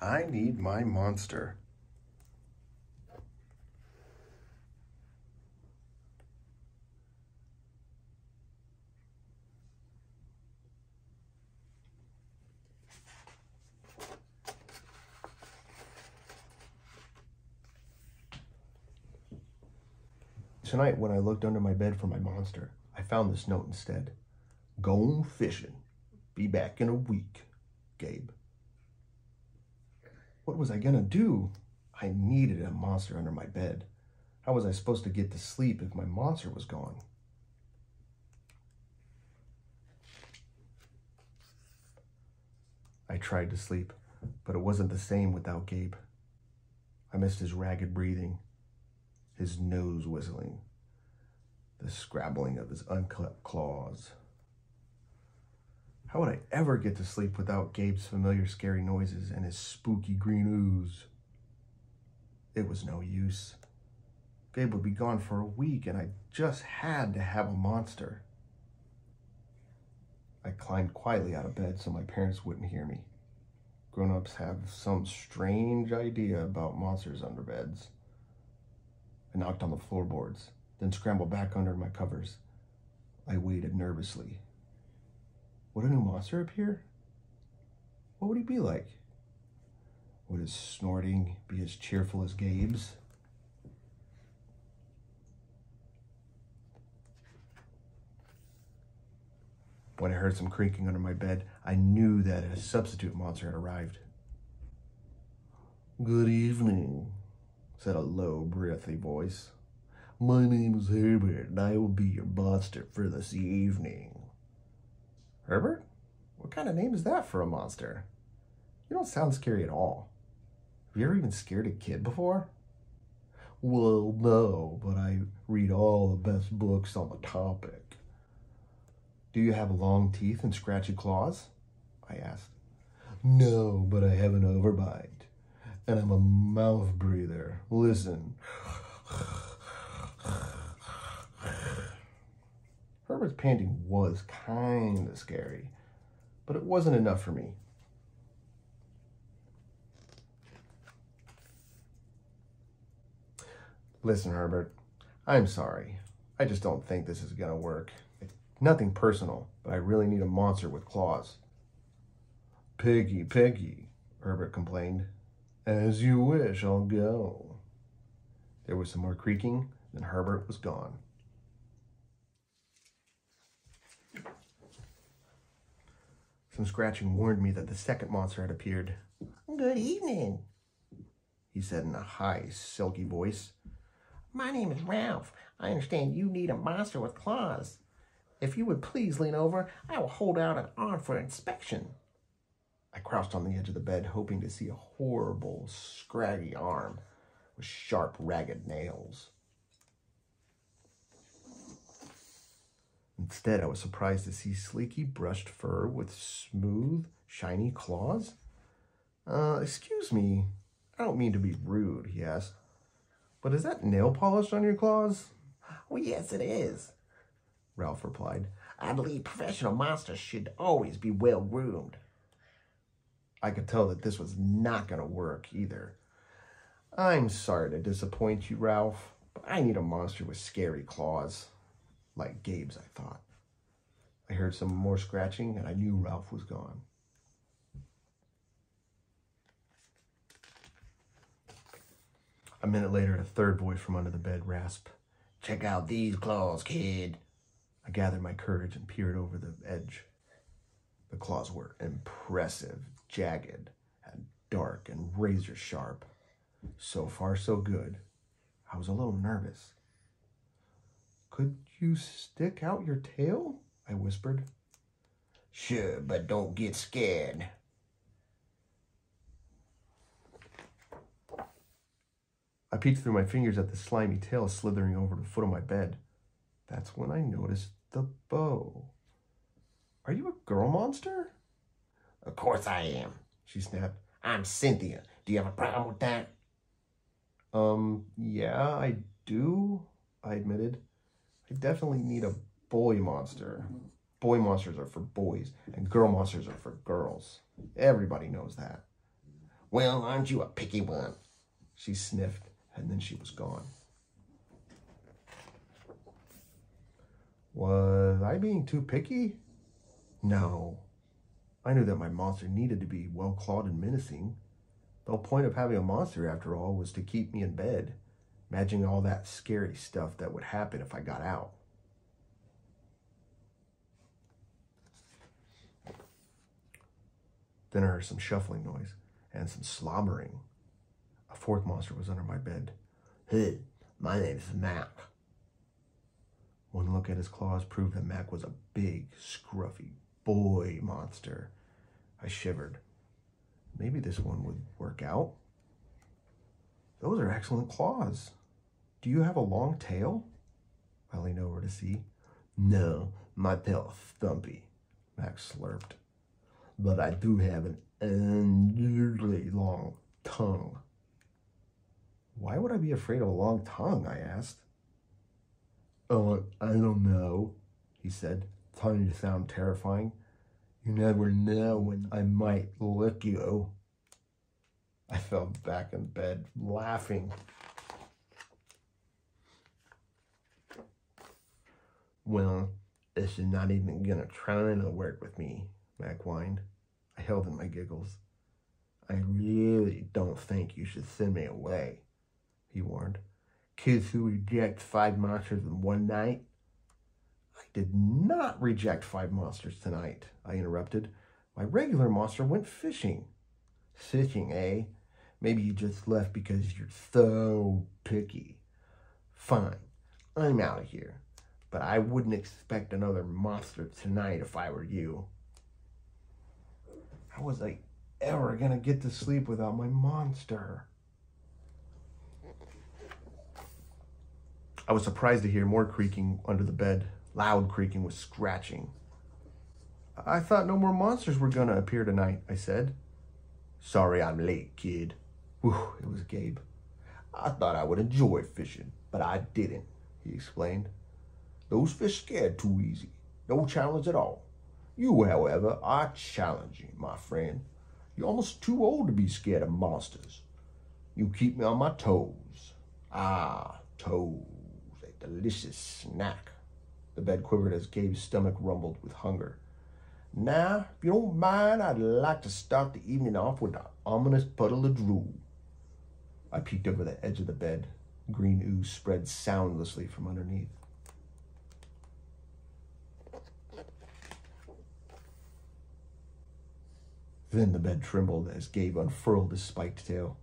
I need my monster. Tonight, when I looked under my bed for my monster, I found this note instead. Going fishing. Be back in a week, Gabe. What was I gonna do? I needed a monster under my bed. How was I supposed to get to sleep if my monster was gone? I tried to sleep, but it wasn't the same without Gabe. I missed his ragged breathing, his nose whistling, the scrabbling of his unclipped claws. How would I ever get to sleep without Gabe's familiar scary noises and his spooky green ooze? It was no use. Gabe would be gone for a week and I just had to have a monster. I climbed quietly out of bed so my parents wouldn't hear me. Grown-ups have some strange idea about monsters under beds. I knocked on the floorboards, then scrambled back under my covers. I waited nervously. Would a new monster appear? What would he be like? Would his snorting be as cheerful as Gabe's? When I heard some creaking under my bed, I knew that a substitute monster had arrived. Good evening, said a low, breathy voice. My name is Herbert, and I will be your monster for this evening. Herbert? What kind of name is that for a monster? You don't sound scary at all. Have you ever even scared a kid before? Well, no, but I read all the best books on the topic. Do you have long teeth and scratchy claws? I asked. No, but I have an overbite. And I'm a mouth breather. Listen. Herbert's panting was kind of scary, but it wasn't enough for me. Listen, Herbert, I'm sorry. I just don't think this is going to work. It's Nothing personal, but I really need a monster with claws. Piggy, piggy, Herbert complained. As you wish, I'll go. There was some more creaking, then Herbert was gone. Some scratching warned me that the second monster had appeared. Good evening, he said in a high, silky voice. My name is Ralph. I understand you need a monster with claws. If you would please lean over, I will hold out an arm for inspection. I crouched on the edge of the bed, hoping to see a horrible, scraggy arm with sharp, ragged nails. Instead, I was surprised to see sleeky, brushed fur with smooth, shiny claws. Uh, excuse me, I don't mean to be rude, he asked. But is that nail polish on your claws? Oh, yes, it is. Ralph replied. I believe professional monsters should always be well groomed. I could tell that this was not going to work either. I'm sorry to disappoint you, Ralph, but I need a monster with scary claws. Like Gabe's, I thought. I heard some more scratching, and I knew Ralph was gone. A minute later, a third voice from under the bed rasped, Check out these claws, kid. I gathered my courage and peered over the edge. The claws were impressive, jagged, and dark and razor sharp. So far, so good. I was a little nervous. Could you stick out your tail? I whispered. Sure, but don't get scared. I peeked through my fingers at the slimy tail slithering over the foot of my bed. That's when I noticed the bow. Are you a girl monster? Of course I am, she snapped. I'm Cynthia. Do you have a problem with that? Um, yeah, I do, I admitted. I definitely need a boy monster. Boy monsters are for boys, and girl monsters are for girls. Everybody knows that. Well, aren't you a picky one? She sniffed, and then she was gone. Was I being too picky? No. I knew that my monster needed to be well clawed and menacing. The whole point of having a monster, after all, was to keep me in bed, imagining all that scary stuff that would happen if I got out. Then I heard some shuffling noise and some slobbering. A fourth monster was under my bed. Hey, my name's Mack. One look at his claws proved that Mack was a big, scruffy boy monster. I shivered. Maybe this one would work out. Those are excellent claws. Do you have a long tail? I leaned over to see. No, my tail's stumpy, Mack slurped. But I do have an unusually long tongue. Why would I be afraid of a long tongue? I asked. Oh, I don't know, he said, trying to sound terrifying. You never know when I might lick you. I fell back in bed, laughing. Well, this is not even gonna try to work with me, Mack whined. I held in my giggles. I really don't think you should send me away, he warned. Kids who reject five monsters in one night? I did not reject five monsters tonight, I interrupted. My regular monster went fishing. Fishing, eh? Maybe you just left because you're so picky. Fine, I'm out of here. But I wouldn't expect another monster tonight if I were you. How was I ever gonna get to sleep without my monster? I was surprised to hear more creaking under the bed, loud creaking with scratching. I thought no more monsters were gonna appear tonight, I said. Sorry I'm late, kid. Whew, it was Gabe. I thought I would enjoy fishing, but I didn't, he explained. Those fish scared too easy. No challenge at all. You, however, are challenging, my friend. You're almost too old to be scared of monsters. You keep me on my toes. Ah, toes a delicious snack. The bed quivered as Gabe's stomach rumbled with hunger. Now, if you don't mind, I'd like to start the evening off with an ominous puddle of drool. I peeked over the edge of the bed. Green ooze spread soundlessly from underneath. Then the bed trembled as Gabe unfurled his spiked tail.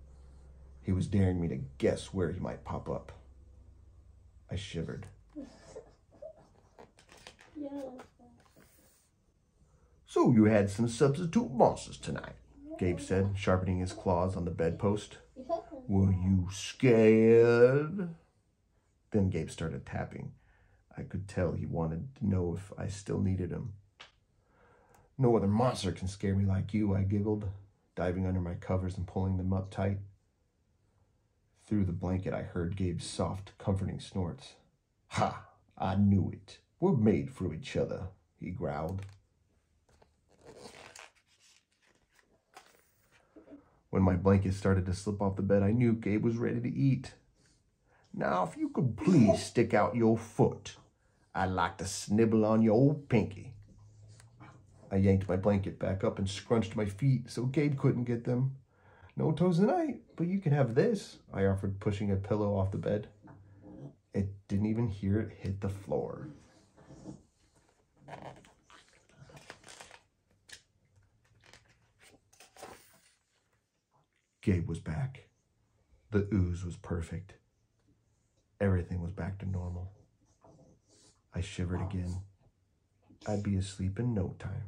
He was daring me to guess where he might pop up. I shivered. So you had some substitute monsters tonight, Gabe said, sharpening his claws on the bedpost. Were you scared? Then Gabe started tapping. I could tell he wanted to know if I still needed him. No other monster can scare me like you, I giggled, diving under my covers and pulling them up tight. Through the blanket, I heard Gabe's soft, comforting snorts. Ha! I knew it. We're made for each other, he growled. When my blanket started to slip off the bed, I knew Gabe was ready to eat. Now, if you could please stick out your foot, I'd like to snibble on your old pinky. I yanked my blanket back up and scrunched my feet so Gabe couldn't get them. No toes tonight, but you can have this, I offered, pushing a pillow off the bed. It didn't even hear it hit the floor. Gabe was back. The ooze was perfect. Everything was back to normal. I shivered again. I'd be asleep in no time.